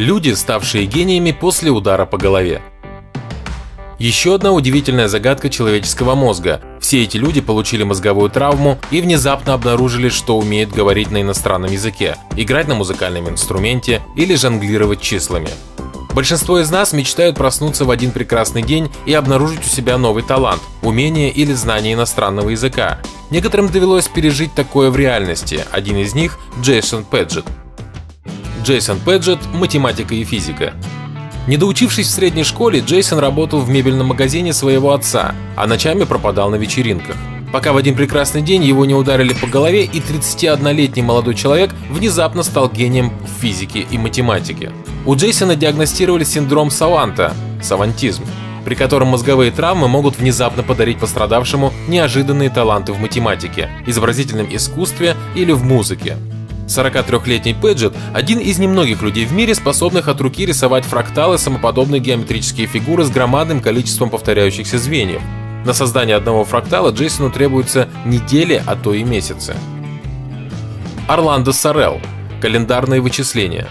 Люди, ставшие гениями после удара по голове. Еще одна удивительная загадка человеческого мозга. Все эти люди получили мозговую травму и внезапно обнаружили, что умеют говорить на иностранном языке, играть на музыкальном инструменте или жонглировать числами. Большинство из нас мечтают проснуться в один прекрасный день и обнаружить у себя новый талант, умение или знание иностранного языка. Некоторым довелось пережить такое в реальности, один из них – Джейсон Педжет. Джейсон Педжет – математика и физика. Не доучившись в средней школе, Джейсон работал в мебельном магазине своего отца, а ночами пропадал на вечеринках. Пока в один прекрасный день его не ударили по голове, и 31-летний молодой человек внезапно стал гением в физике и математике. У Джейсона диагностировали синдром Саванта – савантизм, при котором мозговые травмы могут внезапно подарить пострадавшему неожиданные таланты в математике, изобразительном искусстве или в музыке. 43-летний Пэджет – один из немногих людей в мире, способных от руки рисовать фракталы, самоподобные геометрические фигуры с громадным количеством повторяющихся звеньев, на создание одного фрактала Джейсону требуются недели, а то и месяцы. Орландо Сорел. Календарные вычисления.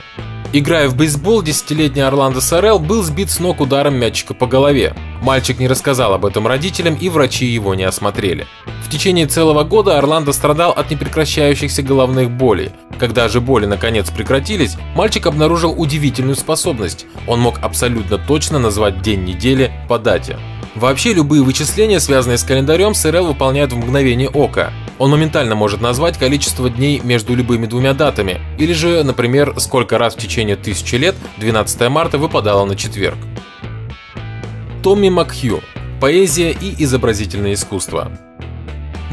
Играя в бейсбол, десятилетний Орландо Сорел был сбит с ног ударом мячика по голове. Мальчик не рассказал об этом родителям, и врачи его не осмотрели. В течение целого года Орландо страдал от непрекращающихся головных болей. Когда же боли наконец прекратились, мальчик обнаружил удивительную способность. Он мог абсолютно точно назвать день недели по дате. Вообще любые вычисления, связанные с календарем, СРЛ выполняет в мгновение ока. Он моментально может назвать количество дней между любыми двумя датами, или же, например, сколько раз в течение тысячи лет 12 марта выпадало на четверг. Томми Макхью. Поэзия и изобразительное искусство.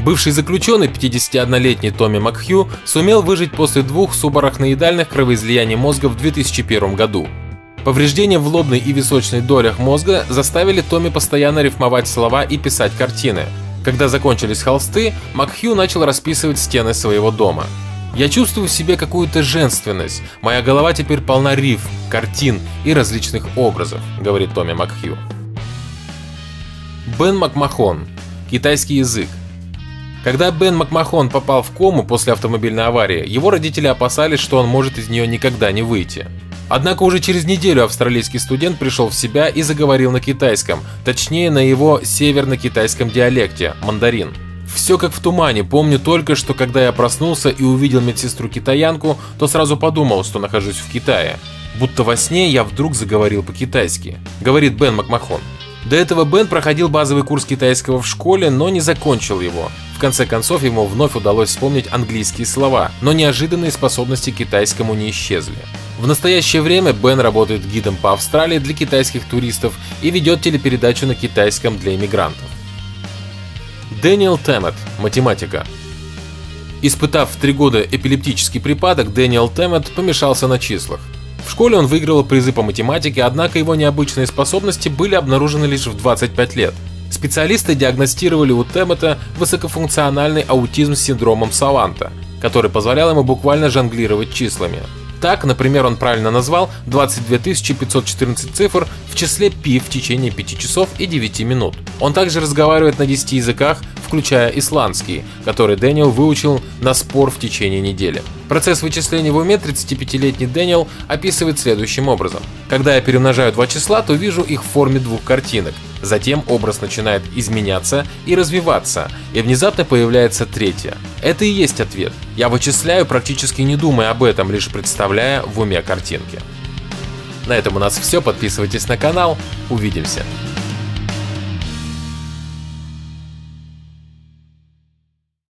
Бывший заключенный, 51-летний Томми Макхью, сумел выжить после двух субарахноидальных кровоизлияний мозга в 2001 году. Повреждения в лобной и височной долях мозга заставили Томми постоянно рифмовать слова и писать картины. Когда закончились холсты, Макхью начал расписывать стены своего дома. «Я чувствую в себе какую-то женственность. Моя голова теперь полна риф, картин и различных образов», — говорит Томми Макхью. Бен Макмахон. Китайский язык. Когда Бен Макмахон попал в кому после автомобильной аварии, его родители опасались, что он может из нее никогда не выйти. Однако уже через неделю австралийский студент пришел в себя и заговорил на китайском, точнее на его северно-китайском диалекте – мандарин. Все как в тумане, помню только, что когда я проснулся и увидел медсестру-китаянку, то сразу подумал, что нахожусь в Китае. Будто во сне я вдруг заговорил по-китайски, говорит Бен Макмахон. До этого Бен проходил базовый курс китайского в школе, но не закончил его. В конце концов, ему вновь удалось вспомнить английские слова, но неожиданные способности к китайскому не исчезли. В настоящее время Бен работает гидом по Австралии для китайских туристов и ведет телепередачу на китайском для иммигрантов. Дэниел Тэммет, математика. Испытав в три года эпилептический припадок, Дэниел Тэммет помешался на числах. В школе он выиграл призы по математике, однако его необычные способности были обнаружены лишь в 25 лет. Специалисты диагностировали у Тэммета высокофункциональный аутизм с синдромом Саванта, который позволял ему буквально жонглировать числами. Так, например, он правильно назвал 22 514 цифр в числе π в течение 5 часов и 9 минут. Он также разговаривает на 10 языках, включая исландский, который Дэниел выучил на спор в течение недели. Процесс вычисления в уме 35-летний Дэниел описывает следующим образом. Когда я перемножаю два числа, то вижу их в форме двух картинок. Затем образ начинает изменяться и развиваться, и внезапно появляется третье. Это и есть ответ. Я вычисляю, практически не думая об этом, лишь представляя в уме картинки. На этом у нас все. Подписывайтесь на канал. Увидимся.